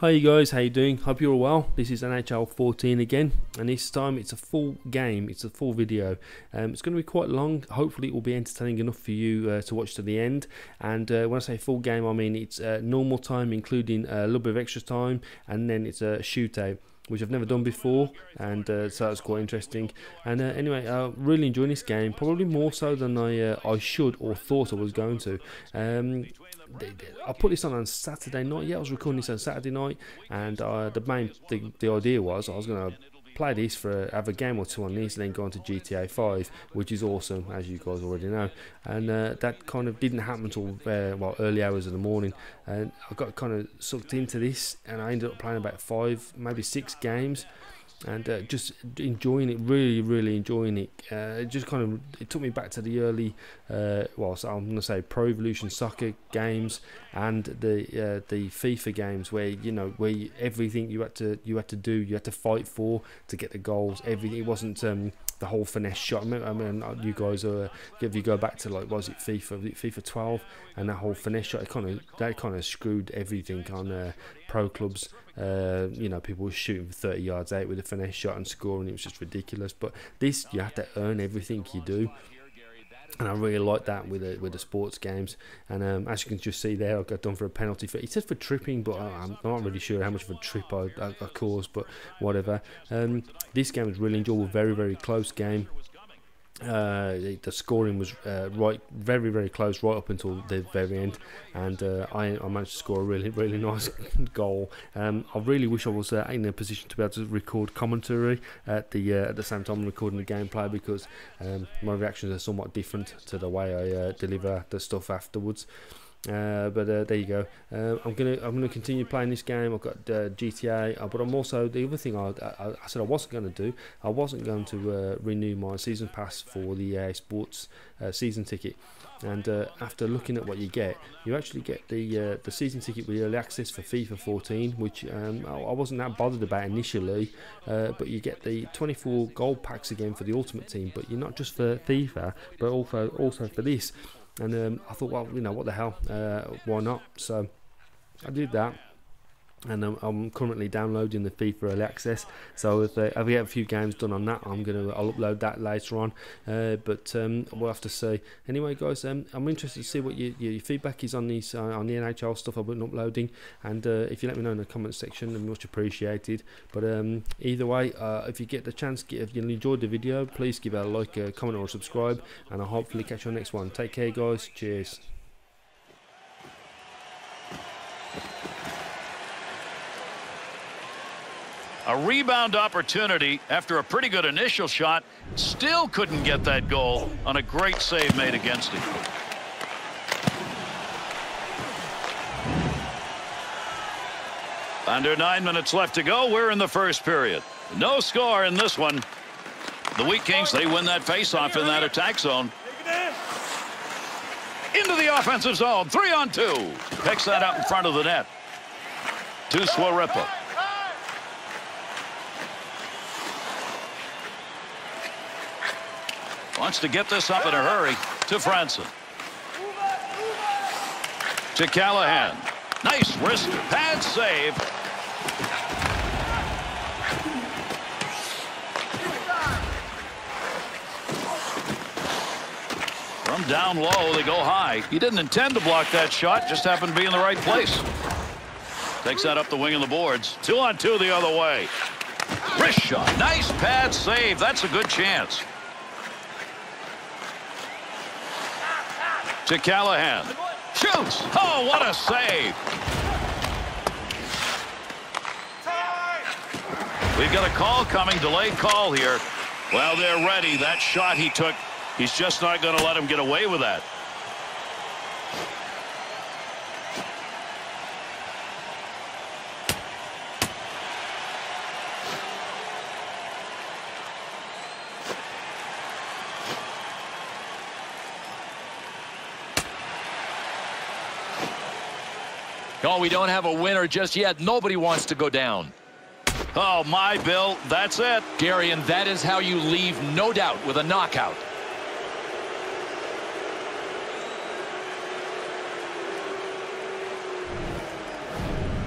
Hi you guys, how you doing? Hope you're all well. This is NHL 14 again, and this time it's a full game. It's a full video. Um, it's going to be quite long. Hopefully, it will be entertaining enough for you uh, to watch to the end. And uh, when I say full game, I mean it's uh, normal time, including a little bit of extra time, and then it's a shootout which I've never done before, and uh, so that's quite interesting. And uh, anyway, uh, really enjoying this game, probably more so than I uh, I should or thought I was going to. Um, I put this on on Saturday night. Yeah, I was recording this on Saturday night, and uh, the main the, the idea was I was going to play this for have a game or two on this, and then go on to GTA 5, which is awesome, as you guys already know. And uh, that kind of didn't happen until uh, well early hours of the morning, and I got kind of sucked into this, and I ended up playing about five, maybe six games and uh, just enjoying it, really, really enjoying it. Uh, it just kind of it took me back to the early, uh, well, so I'm gonna say Pro Evolution Soccer games and the uh, the FIFA games where you know where you, everything you had to you had to do, you had to fight for to get the goals. Everything it wasn't. Um, the whole finesse shot. I mean, I mean you guys are if you go back to like was it FIFA FIFA 12 and that whole finesse shot, it kind of that kind of screwed everything on uh, pro clubs. Uh, you know, people were shooting 30 yards out with a finesse shot and scoring. It was just ridiculous. But this, you have to earn everything you do and I really like that with the with the sports games. And um, as you can just see there, I got done for a penalty for. He said for tripping, but I, am not really sure how much of a trip I, I, I caused, but whatever. Um, this game was really enjoyable, very very close game. Uh, the, scoring was uh, right, very, very close, right up until the very end, and uh, I, I, managed to score a really, really nice goal. Um, I really wish I was uh, in a position to be able to record commentary at the uh, at the same time recording the gameplay because um, my reactions are somewhat different to the way I uh, deliver the stuff afterwards. Uh, but uh, there you go. Uh, I'm gonna I'm gonna continue playing this game. I've got uh, GTA, uh, but I'm also the other thing I, I, I said I wasn't going to do. I wasn't going to uh, renew my season pass for the EA Sports season ticket. And after looking at what you get, you actually get the the season ticket with early access for FIFA 14, which um, I wasn't that bothered about initially. but you get the 24 gold packs again for the Ultimate Team, but you're not just for FIFA, but also also for this. And um, I thought, well, you know, what the hell, uh, why not? So I did that and I'm, I'm, currently downloading the FIFA Early Access. So if, uh, we get a few games done on that, I'm gonna I'll upload that later on. Uh, but um, we'll have to see. Anyway, guys, um, I'm interested to see what your, your feedback is on these uh, on the NHL stuff I've been uploading, and uh, if you let me know in the comment section, I'm much appreciated. But um, either way, uh, if you get the chance, if you enjoyed the video, please give it a like, a comment, or subscribe, and I'll hopefully catch you on the next one. Take care, guys. Cheers. A rebound opportunity after a pretty good initial shot. Still couldn't get that goal on a great save made against him. Under nine minutes left to go. We're in the first period. No score in this one. The Wheat Kings, they win that faceoff in that attack zone. Into the offensive zone. Three on two. Picks that up in front of the net. To Swarepa. Wants to get this up in a hurry to Franson. To Callahan. Nice wrist pad save. From down low, they go high. He didn't intend to block that shot, just happened to be in the right place. Takes that up the wing of the boards. Two on two the other way. Wrist shot. Nice pad save. That's a good chance. To Callahan. Shoots. Oh, what a save. We've got a call coming, delayed call here. Well, they're ready. That shot he took, he's just not going to let him get away with that. Oh, we don't have a winner just yet. Nobody wants to go down. Oh, my, Bill. That's it. Gary, and that is how you leave, no doubt, with a knockout.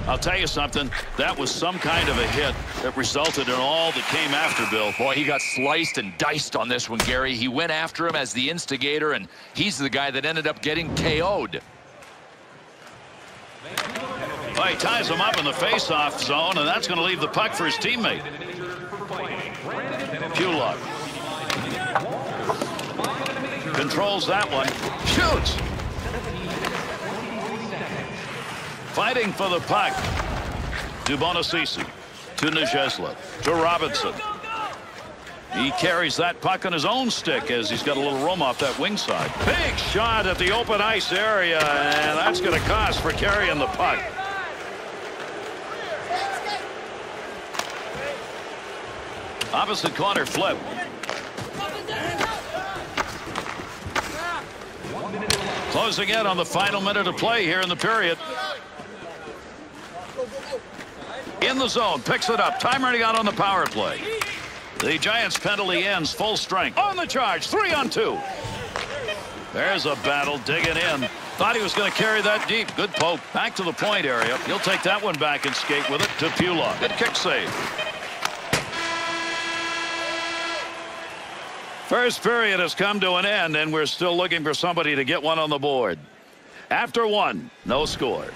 I'll tell you something. That was some kind of a hit that resulted in all that came after Bill. Boy, he got sliced and diced on this one, Gary. He went after him as the instigator, and he's the guy that ended up getting KO'd. He ties him up in the face-off zone, and that's going to leave the puck for his teammate. Pulock. Controls that one. Shoots. Fighting for the puck. To Bonacici. To Nijesla. To Robinson. He carries that puck on his own stick as he's got a little room off that wing side. Big shot at the open ice area, and that's going to cost for carrying the puck. Opposite corner flip. Closing in on the final minute of play here in the period. In the zone, picks it up. Time running out on the power play. The Giants penalty ends full strength. On the charge, three on two. There's a battle digging in. Thought he was going to carry that deep. Good poke. Back to the point area. He'll take that one back and skate with it to Pula. Good kick save. First period has come to an end, and we're still looking for somebody to get one on the board. After one, no score.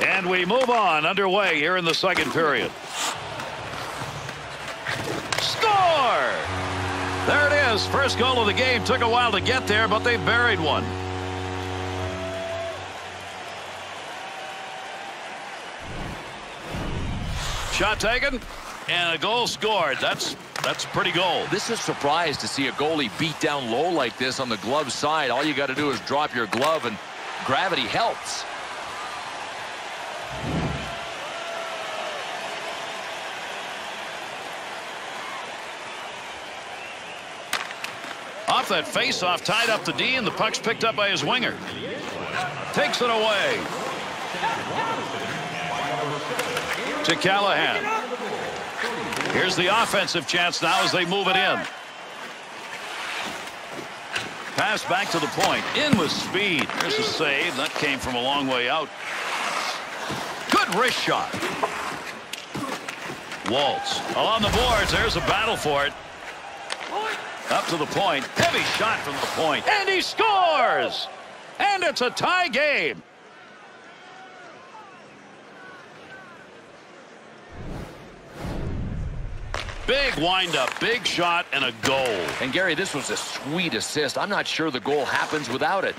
And we move on underway here in the second period. Score! There it is. First goal of the game. Took a while to get there, but they buried one. Shot taken and a goal scored. That's that's a pretty goal. This is surprised to see a goalie beat down low like this on the glove side. All you got to do is drop your glove and gravity helps. Off that face-off, tied up the D, and the puck's picked up by his winger. Takes it away. To Callahan. Here's the offensive chance now as they move it in. Pass back to the point. In with speed. There's a save. That came from a long way out. Good wrist shot. Waltz. Along the boards. There's a battle for it. Up to the point. Heavy shot from the point. And he scores! And it's a tie game. Big windup, big shot, and a goal. And Gary, this was a sweet assist. I'm not sure the goal happens without it.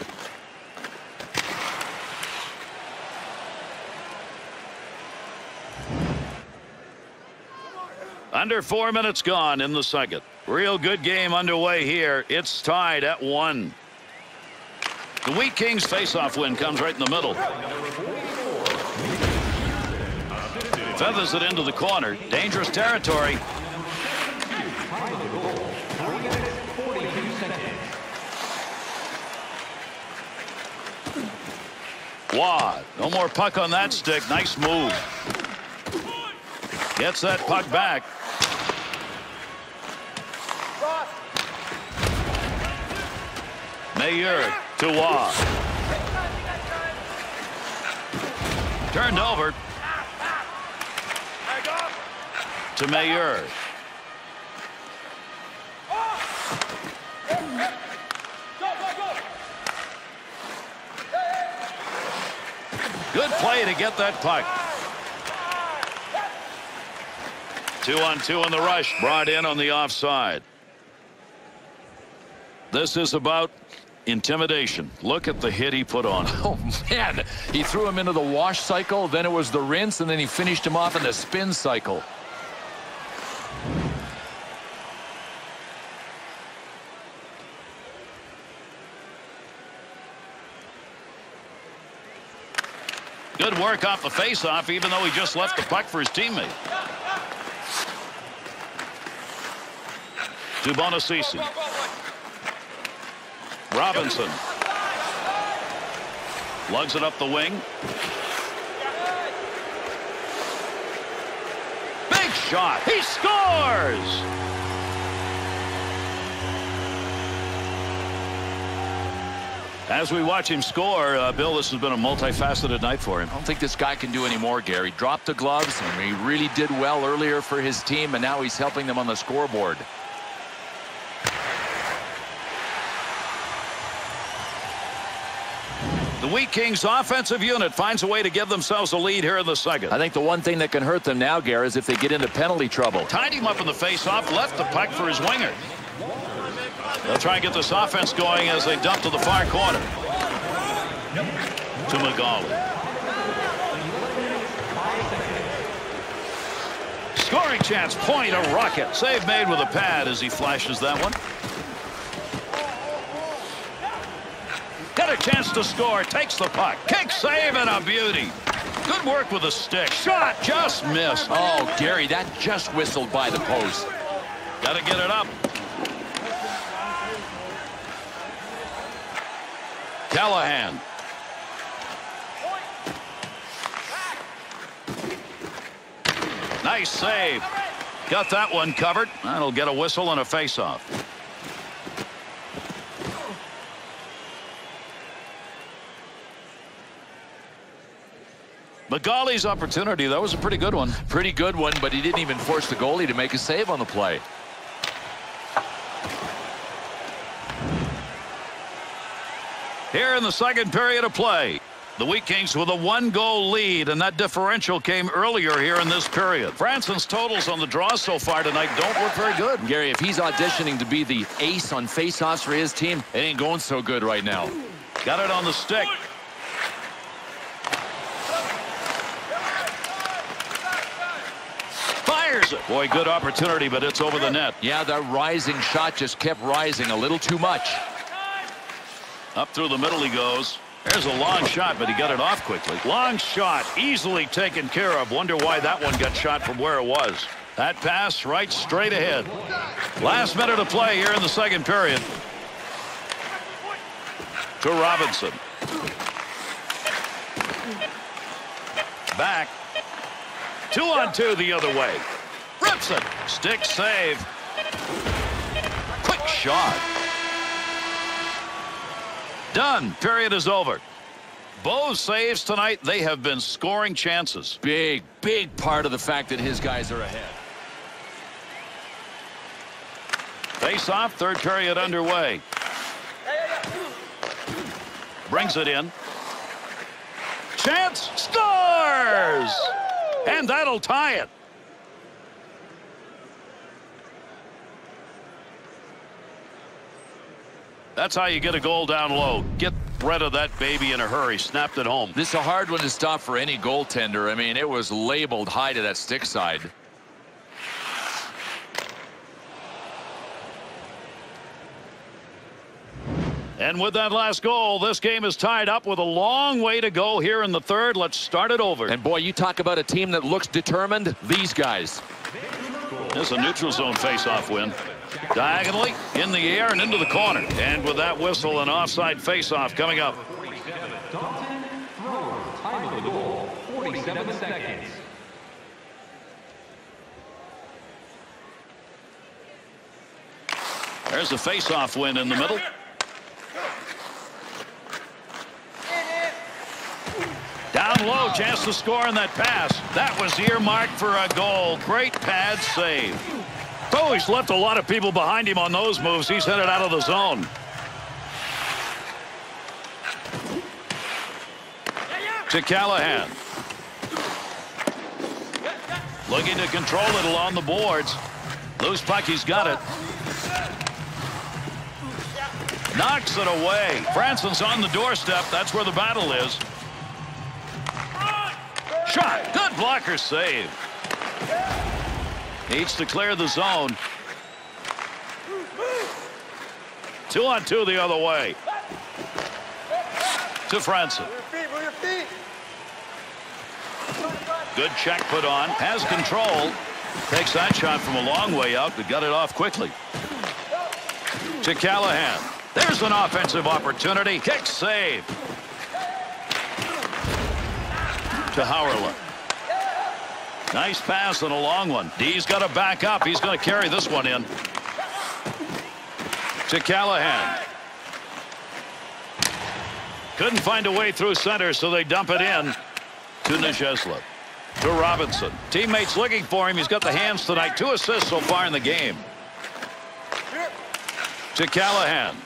Under four minutes gone in the second. Real good game underway here. It's tied at one. The Wheat Kings faceoff win comes right in the middle. Feathers it into the corner. Dangerous territory. Wad. No more puck on that stick. Nice move. Gets that puck back. Mayer to Wah. Turned over. To Mayer. Good play to get that puck. Two on two in the rush. Brought in on the offside. This is about intimidation. Look at the hit he put on. Oh, man. He threw him into the wash cycle, then it was the rinse, and then he finished him off in the spin cycle. Good work off the faceoff, even though he just left the puck for his teammate. To Bonacici. Robinson. Lugs it up the wing. Big shot. He scores! As we watch him score, uh, Bill, this has been a multifaceted night for him. I don't think this guy can do any more, Gary. Dropped the gloves, and he really did well earlier for his team, and now he's helping them on the scoreboard. The Wheat Kings offensive unit finds a way to give themselves a lead here in the second. I think the one thing that can hurt them now, Gary, is if they get into penalty trouble. Tied him up in the face-off, left the puck for his winger. They'll try and get this offense going as they dump to the far corner. To McGauley. Scoring chance, point, a rocket. Save made with a pad as he flashes that one. Got a chance to score, takes the puck. Kick save and a beauty. Good work with a stick. Shot just missed. Oh, Gary, that just whistled by the post. Got to get it up. Callahan. Nice save. Got that one covered. That'll get a whistle and a face-off. McGauley's opportunity, that was a pretty good one. Pretty good one, but he didn't even force the goalie to make a save on the play. Here in the second period of play. The Wheat Kings with a one-goal lead, and that differential came earlier here in this period. Franson's totals on the draw so far tonight don't look very good. Gary, if he's auditioning to be the ace on faceoffs for his team, it ain't going so good right now. Got it on the stick. Fires it. Boy, good opportunity, but it's over the net. Yeah, that rising shot just kept rising a little too much. Up through the middle he goes. There's a long shot, but he got it off quickly. Long shot, easily taken care of. Wonder why that one got shot from where it was. That pass right straight ahead. Last minute of play here in the second period. To Robinson. Back. Two on two the other way. It. Stick save. Quick shot. Done. Period is over. Both saves tonight. They have been scoring chances. Big, big part of the fact that his guys are ahead. Face off. Third period underway. Brings it in. Chance. Scores! And that'll tie it. That's how you get a goal down low. Get rid of that baby in a hurry. Snapped it home. This is a hard one to stop for any goaltender. I mean, it was labeled high to that stick side. And with that last goal, this game is tied up with a long way to go here in the third. Let's start it over. And boy, you talk about a team that looks determined. These guys. This is a neutral zone face-off win. Diagonally, in the air, and into the corner. And with that whistle, an offside face-off coming up. Time of the goal, 47 seconds. There's a face-off win in the middle. Down low, chance to score on that pass. That was earmarked for a goal. Great pad save. Oh, he's left a lot of people behind him on those moves. He's headed out of the zone. To Callahan. Looking to control it along the boards. Loose puck, he's got it. Knocks it away. Franson's on the doorstep. That's where the battle is. Shot. Good blocker save. Needs to clear the zone. Two on two the other way. To Franson. Good check put on. Has control. Takes that shot from a long way out, but got it off quickly. To Callahan. There's an offensive opportunity. Kick save. To Howerla. Nice pass and a long one. D's got to back up. He's going to carry this one in. To Callahan. Couldn't find a way through center, so they dump it in to Najesla. To Robinson. Teammates looking for him. He's got the hands tonight. Two assists so far in the game. To Callahan.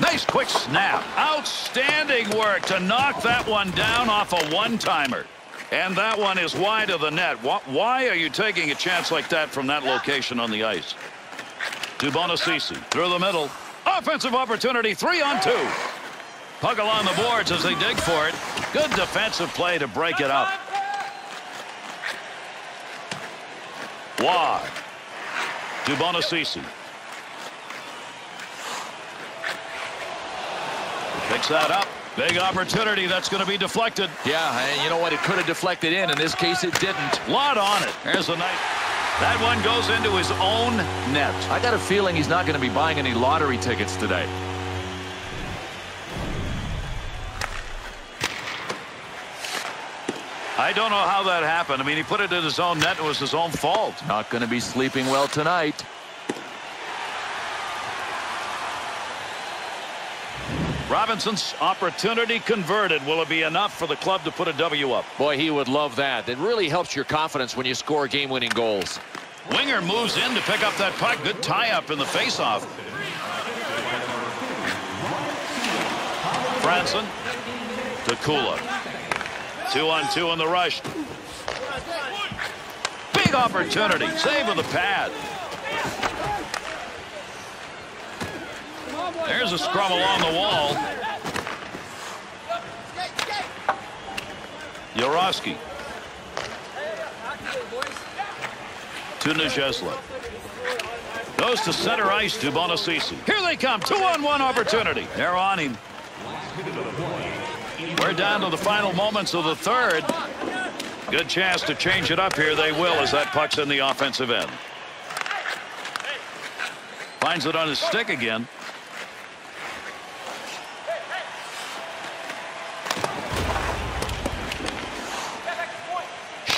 Nice quick snap. Outstanding work to knock that one down off a one-timer. And that one is wide of the net. Why are you taking a chance like that from that location on the ice? To Bonacici through the middle. Offensive opportunity, three on two. Puck along the boards as they dig for it. Good defensive play to break it up. Why? To Picks that up. Big opportunity that's going to be deflected. Yeah, and you know what? It could have deflected in. In this case, it didn't. Lot on it. There's a night. That one goes into his own net. I got a feeling he's not going to be buying any lottery tickets today. I don't know how that happened. I mean, he put it in his own net. It was his own fault. Not going to be sleeping well tonight. Robinson's opportunity converted. Will it be enough for the club to put a W up? Boy, he would love that. It really helps your confidence when you score game-winning goals. Winger moves in to pick up that puck. Good tie-up in the face-off. Franson to Kula. Two on two in the rush. Big opportunity. Save with the pad. There's a scrum along the wall. Yaroski. To Najesla. Goes to center ice to Bonacici. Here they come. Two on one opportunity. They're on him. We're down to the final moments of the third. Good chance to change it up here. They will as that puck's in the offensive end. Finds it on his stick again.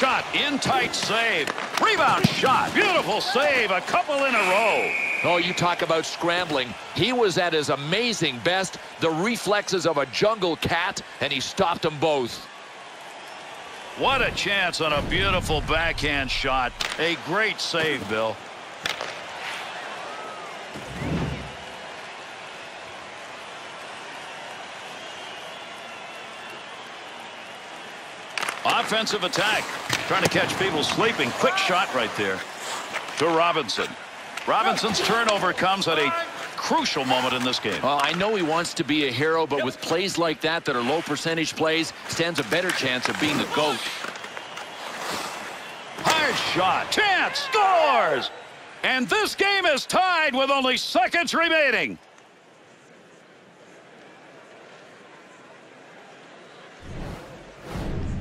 Shot. In tight save. Rebound shot. Beautiful save. A couple in a row. Oh, you talk about scrambling. He was at his amazing best. The reflexes of a jungle cat, and he stopped them both. What a chance on a beautiful backhand shot. A great save, Bill. Offensive attack. Trying to catch people sleeping. Quick shot right there to Robinson. Robinson's turnover comes at a crucial moment in this game. Well, I know he wants to be a hero, but with plays like that that are low percentage plays, stands a better chance of being the GOAT. Hard shot. Chance. Scores. And this game is tied with only seconds remaining.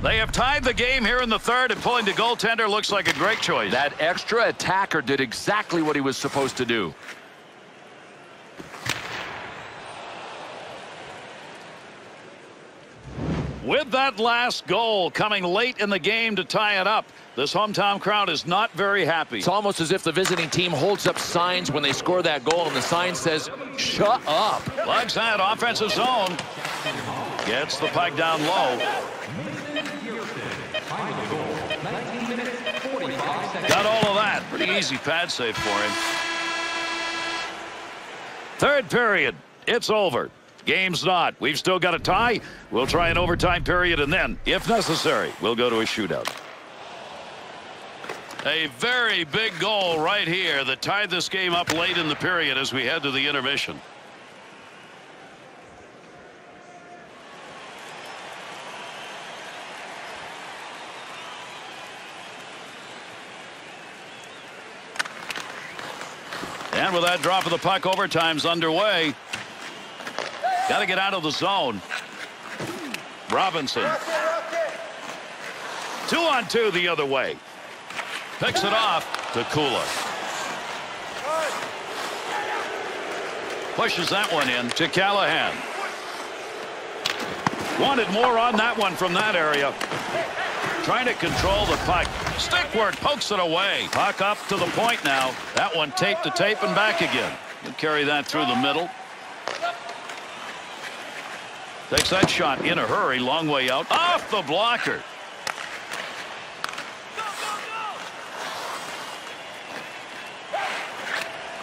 They have tied the game here in the third, and pulling the goaltender looks like a great choice. That extra attacker did exactly what he was supposed to do. With that last goal coming late in the game to tie it up, this hometown crowd is not very happy. It's almost as if the visiting team holds up signs when they score that goal, and the sign says, shut up. Lugs that offensive zone. Gets the puck down low. Got all of that. Pretty easy pad save for him. Third period. It's over. Game's not. We've still got a tie. We'll try an overtime period, and then, if necessary, we'll go to a shootout. A very big goal right here that tied this game up late in the period as we head to the intermission. With that drop of the puck, overtime's underway. Got to get out of the zone. Robinson. Two on two the other way. Picks it off to Kula. Pushes that one in to Callahan. Wanted more on that one from that area. Trying to control the puck. Stick work pokes it away. Puck up to the point now. That one tape to tape and back again. He'll carry that through the middle. Takes that shot in a hurry. Long way out. Off the blocker.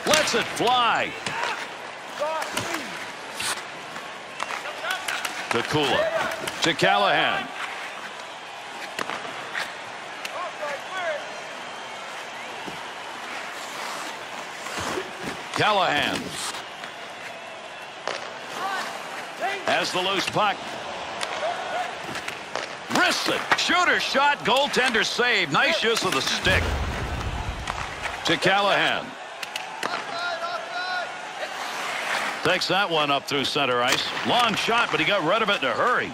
Lets it fly. To Kula. To Callahan. Callahan. Has the loose puck. Wristed. Shooter shot. Goaltender save. Nice use of the stick. To Callahan. Takes that one up through center ice. Long shot, but he got rid of it in a hurry.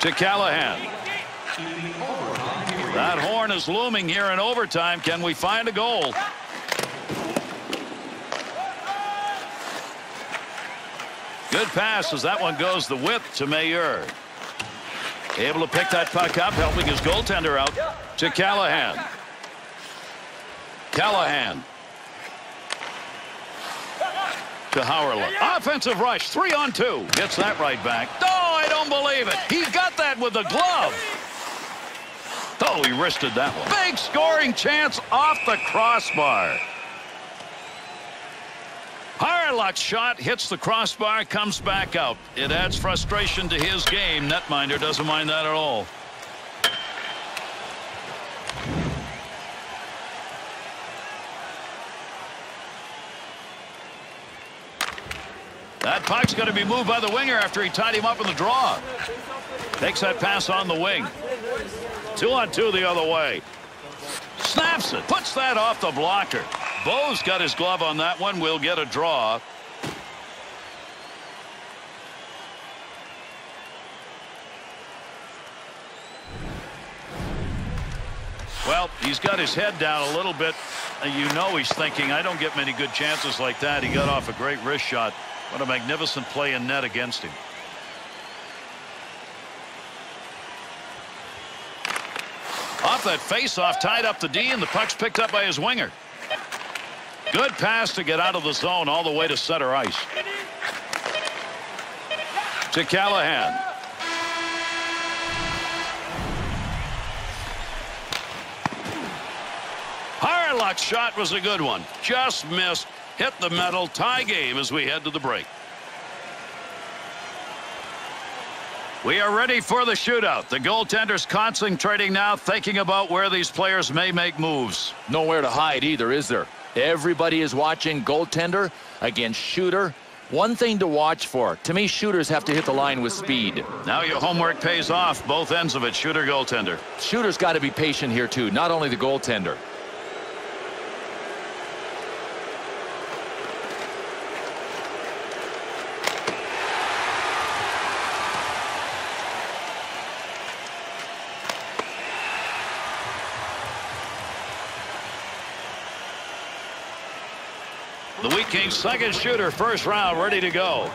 To Callahan. That horn is looming here in overtime. Can we find a goal? Good pass as that one goes the width to Mayer. Able to pick that puck up, helping his goaltender out to Callahan. Callahan. To Howerla. Offensive rush, three on two. Gets that right back. Oh, I don't believe it. He got that with the glove. Oh, he wristed that one. Big scoring chance off the crossbar. Harlock's shot hits the crossbar, comes back out. It adds frustration to his game. Netminder doesn't mind that at all. That puck's going to be moved by the winger after he tied him up in the draw. Takes that pass on the wing. Two on two the other way. Snaps it. Puts that off the blocker. Bo's got his glove on that one. We'll get a draw. Well, he's got his head down a little bit. You know he's thinking, I don't get many good chances like that. He got off a great wrist shot. What a magnificent play in net against him. Off that face-off, tied up the D, and the puck's picked up by his winger. Good pass to get out of the zone all the way to center ice. To Callahan. Harlock's shot was a good one. Just missed. Hit the metal. Tie game as we head to the break. We are ready for the shootout. The goaltender's concentrating now, thinking about where these players may make moves. Nowhere to hide either, is there? Everybody is watching goaltender against shooter. One thing to watch for. To me, shooters have to hit the line with speed. Now your homework pays off. Both ends of it. Shooter, goaltender. Shooter's got to be patient here, too. Not only the goaltender. The Wheat Kings second shooter first round ready to go.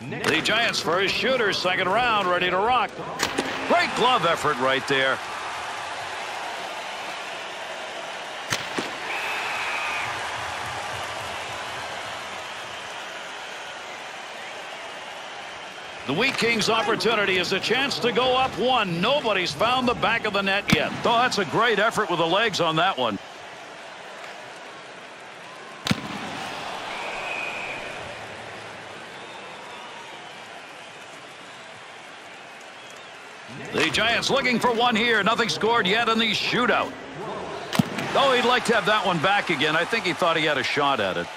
The Giants first shooter second round ready to rock. Great glove effort right there. The Wheat Kings opportunity is a chance to go up one. Nobody's found the back of the net yet. Oh, that's a great effort with the legs on that one. The Giants looking for one here. Nothing scored yet in the shootout. Oh, he'd like to have that one back again. I think he thought he had a shot at it.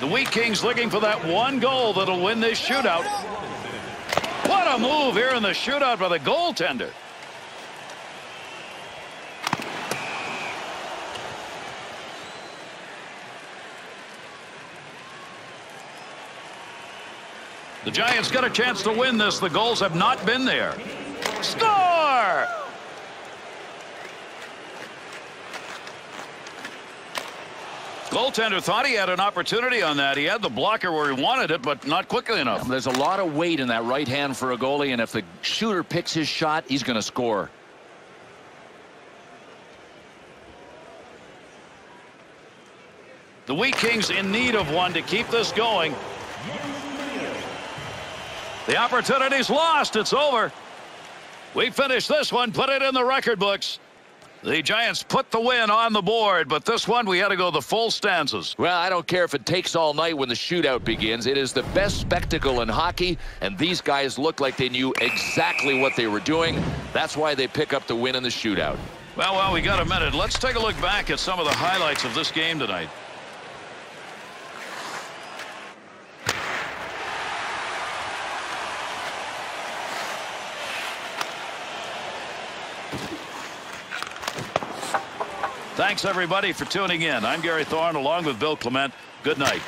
The Wheat Kings looking for that one goal that'll win this shootout. What a move here in the shootout by the goaltender. The Giants got a chance to win this. The goals have not been there. Score! Goaltender thought he had an opportunity on that. He had the blocker where he wanted it, but not quickly enough. There's a lot of weight in that right hand for a goalie, and if the shooter picks his shot, he's going to score. The Wheat Kings in need of one to keep this going. The opportunity's lost. It's over. We finish this one, put it in the record books. The Giants put the win on the board, but this one we had to go the full stanzas. Well, I don't care if it takes all night when the shootout begins. It is the best spectacle in hockey, and these guys looked like they knew exactly what they were doing. That's why they pick up the win in the shootout. Well, well, we got a minute. Let's take a look back at some of the highlights of this game tonight. Thanks, everybody, for tuning in. I'm Gary Thorne along with Bill Clement. Good night.